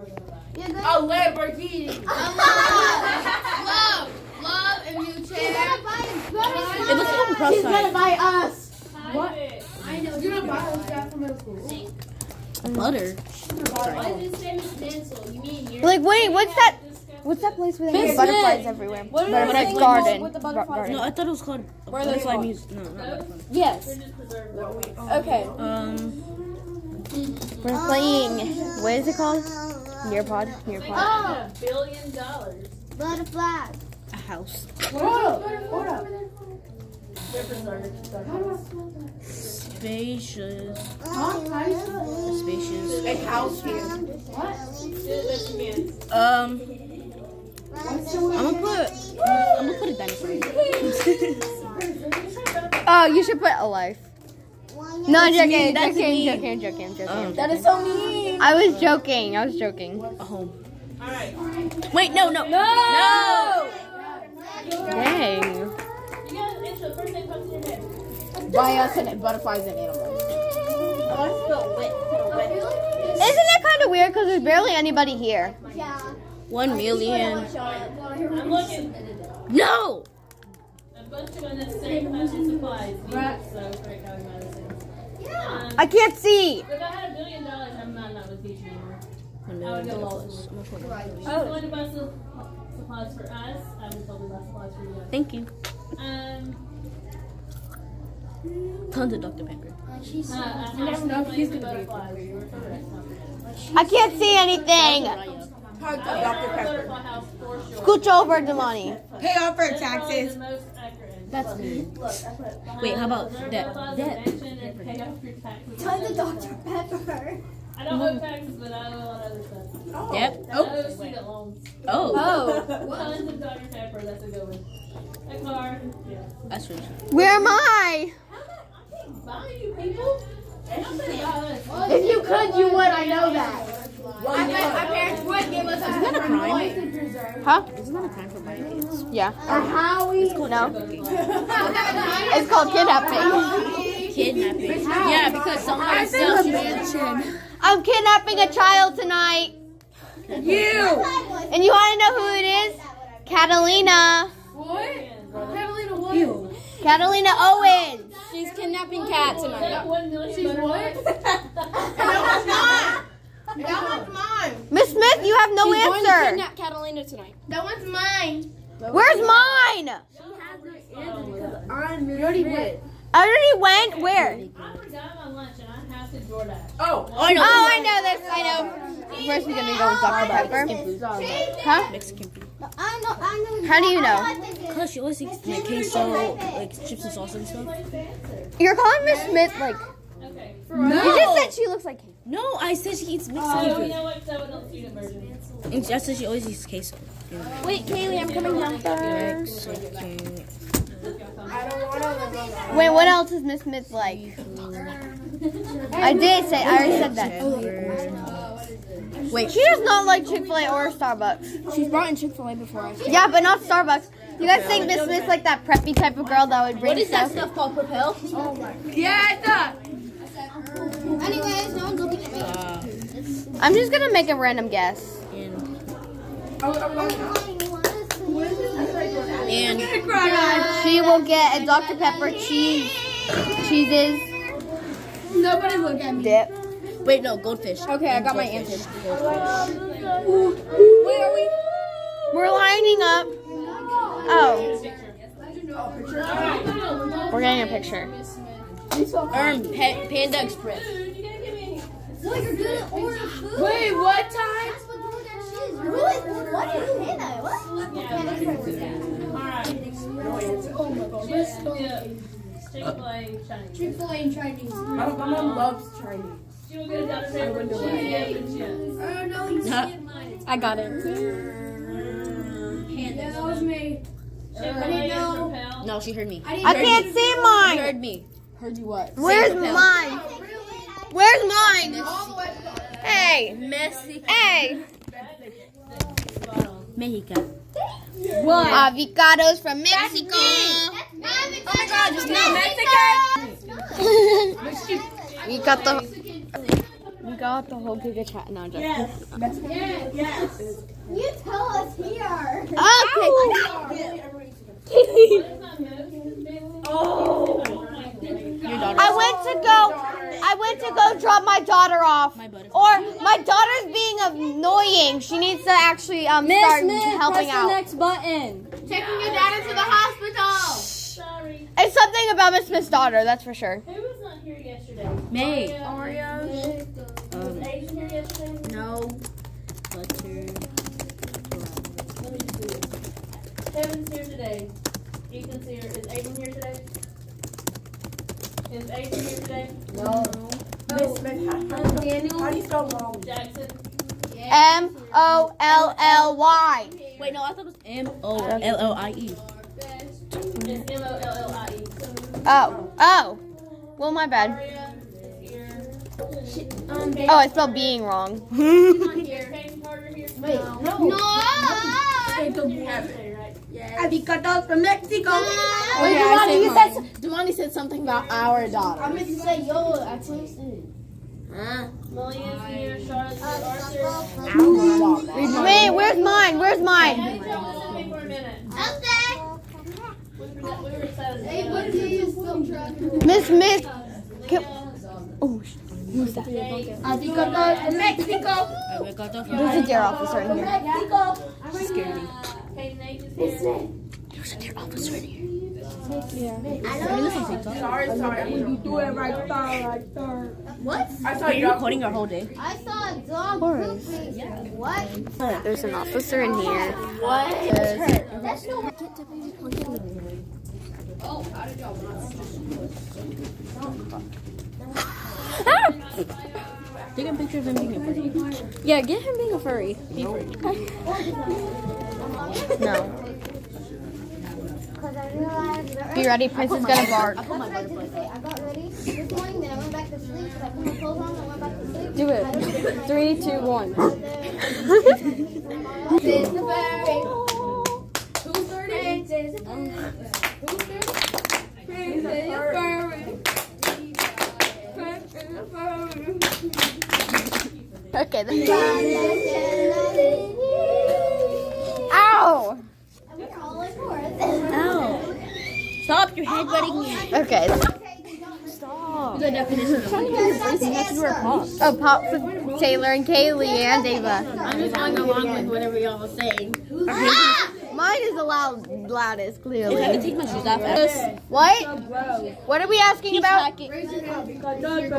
A Lamborghini. Love, love, and you She's gonna buy us. It looks like a cross She's gonna buy us. What? I know. You're gonna buy us that from middle school. Butter. Why is it same as pencil? You mean you're Like, wait, what's that? What's that place where they have Biscuit. butterflies everywhere? What are Butterfly those garden. with the butterflies? garden. No, I thought it was called Where butterfly called? music. No, not butterfly. Yes. Okay. Um, We're playing. What is it called? Nearpod. Nearpod. a billion dollars. Butterflies. a house. Up. Hold up. Spacious. Huh? How do you spell it? Spacious. A house here. Um, I'm gonna put. I'm gonna put a dinosaur. Oh, you should put a life. No, I'm That's me, joking, that's joking, me. joking, joking, joking. Um, That is so mean. I was joking. I was joking. a home. Wait, no, no, no, no. Dang. Buy us and butterflies and animals. Isn't it kind of weird because there's barely anybody here? Yeah. One million. I'm looking. No. A bunch of unnecessary classroom supplies. Right. So right now, I can't see. if I had a billion dollars, I'm not not with teaching anymore. One I would million go law dollars. school. I'm gonna. She's going to buy supplies for us. I would probably buy supplies for you. guys. Thank you. Um, Tons of Dr. Pepper. uh, I have know some he's gonna be about butterflies. You were correct. not correct. I can't see anything. Parts of Dr. Pepper. Butterfly house for sure. Scooch over the money. Pay off our That's probably taxes. The most accurate. That's me. Wait, how about that? That. Tons of Dr. Pepper. I don't owe taxes, but I owe a lot of other stuff. Yep. I owe student loans. Oh, Oh. Tons of Dr. Pepper, that's a good one. A car, yeah. that's really Where am I? I can't buy you people. I'm gonna buy us. If you could, you would. I know that. Well, yeah. Our parents would give us Isn't that a crime? Huh? Isn't that a crime for buying kids? Yeah. Or Howie. No. It's called kidnapping. Kidnapping. Yeah, because somebody sells you. I'm kidnapping a child tonight. You. And you want to know who it is? Catalina. You. Catalina what? Catalina Owens. She's kidnapping Cat tonight. She's what? That one's mine. Miss Smith, you have no She's going to answer. kidnap Catalina tonight. That one's mine. Where's mine? she You already went. I already went. Where? I forgot my lunch and I have to DoorDash. Oh. I know. Oh, I know this. I know. Where's we gonna go with Dr. Pepper? Huh? Mexican food. I know. I know. How do you know? Because she always eats like queso, like chips and sauce and stuff. You're calling Miss Smith like Okay. you just said she looks like cake. No, I said she eats oh, So Mexican you food. know what? So an student version. And I said she always eats queso. Wait, Kaylee, I'm coming down first. Mexican. I don't want to live on that. Wait, what else is Miss Smith like? I did say. I already said that. Wait, She does not like Chick Fil A or Starbucks. She's brought in Chick Fil A before. I Yeah, but not Starbucks. You guys think Miss Smith's like that preppy type of girl that would bring What is that stuff? stuff called? Propel. Yeah, it's a. Anyways, no one's looking at me. uh, I'm just gonna make a random guess. and and She will get a Dr Pepper cheese cheeses Nobody look at me. dip. wait, no, goldfish. Okay, I got my answer. Wait, are we? We're lining up. Oh, we're getting a picture. Um, pa- Panda Express. Well, you're good at ordering food. Wait, what time? That's what DoorDash is. Really? What do you mean that? What? Oh my god. Yeah. Chick-fil-A Chinese. Chick Fil A and Chinese. My, mom loves Chinese. She will get a Dr. Pepper cheese and chips. Oh no, you did mine. I got it. Yeah, that was me. Chick-fil-A. No, she heard me. I I can't see She mine. heard me. heard you what? Where's mine? Where's mine? Hey, Mexican. hey. Mexico. Avocados from Mexico. Oh my god, just we got the we got the whole Giga chat. No, I'm. Yes. Yes. Yes. You tell us here. Okay. It's not Moses. Oh. I went to go. Went to go drop my daughter off. My butt. Or my daughter's being annoying. She needs to actually um start helping out. the next button. Taking your dad into the hospital. Sorry. It's something about Miss Smith's daughter, that's for sure. Who was not here yesterday? May. Oreos. Was Asian here yesterday? No. Butter. Let me see. Kevin's here today. Ethan's here. Is Aiden here today? Is Aiden here today? No. Miss Smith, how, how, how do you spell long? Jackson? M O L L Y. Wait, no, I thought it was M O L L I E. It's M O L L I E. Oh. Oh. Well, my bad. Aria is here. Um, oh, I spelled being wrong. Not here. Peyton Carter here. Wait, no. No. You have it. Okay, right. From Mexico. Wait, Okay, oh, I Dumani, said you mine. said, Dumani said something about our daughter. I meant to say yo. I tasted. Malia's here. Uh, Arthur. Wait, where's mine? Where's mine? Hey, Joe, listen to me for a minute. Okay. We were, we were excited. Hey, what do you still trying Miss Smith. Leah, Oh, sh- who's that? Uh, Jake, Mexico. There's a DARE officer in here. Mexico. Scared me. Peyton H is here. There's a DARE officer in here. Sorry, sorry. You do it right there, right there. What? I saw Are you. you recording our whole day? I saw a dog course. pooping. What? There's an officer in here. That's no Take a picture of him being a furry. Yeah, get him being a furry. No. Because I Be ready, Prince is gonna bark. That's what I did today. I got ready this morning, then I went back to sleep. Because I put my clothes on, I went back to sleep. Do it. looked Three, two, one. And then- It's the berry. Who's thirty? Who's thirty? Prince is a furry. Prince is a furry. Okay. Then. Ow! We're all in chorus. Ow. Stop, you're headbutting me. Okay. The definition of That's the answer. Oh, Pops with Taylor and Kaylee and Ava. I'm just going along with whatever y'all are saying. Mine is the loud, loudest, I clearly. can take my shoes off. What? What are we asking about?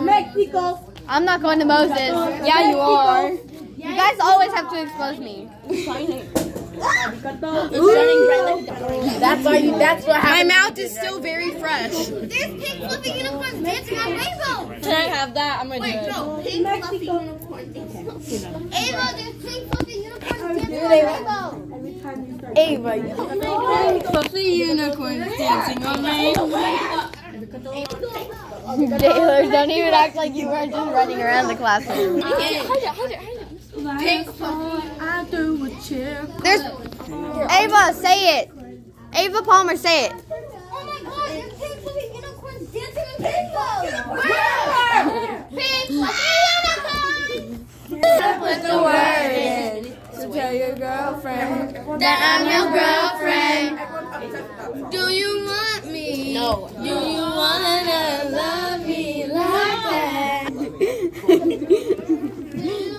Mexico. I'm not going to Moses. Yeah, you are. You guys always have to expose me. It's shining bright like diamonds. That's why you. That's what My mouth is still very fresh. There's pink fluffy unicorns dancing on rainbow. Can I have that? I'm gonna Wait, do it. no, pink fluffy unicorns. Ava, there's pink fluffy unicorns dancing on rainbow. Ava, fluffy unicorn dancing on me. Taylor, don't even act like you weren't just running around the classroom. Pink fluffy. I do a chair. There's Ava, say it. Ava Palmer, say it. Oh my god, there's pink fluffy unicorns dancing in rainbow. Pink fluffy tell your girlfriend that I'm your girlfriend. Do you want me? No. Do you wanna love me like that?